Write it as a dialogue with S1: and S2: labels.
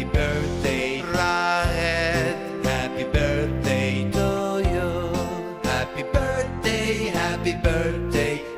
S1: Happy birthday, Raed. Happy birthday to you. Happy birthday, happy birthday.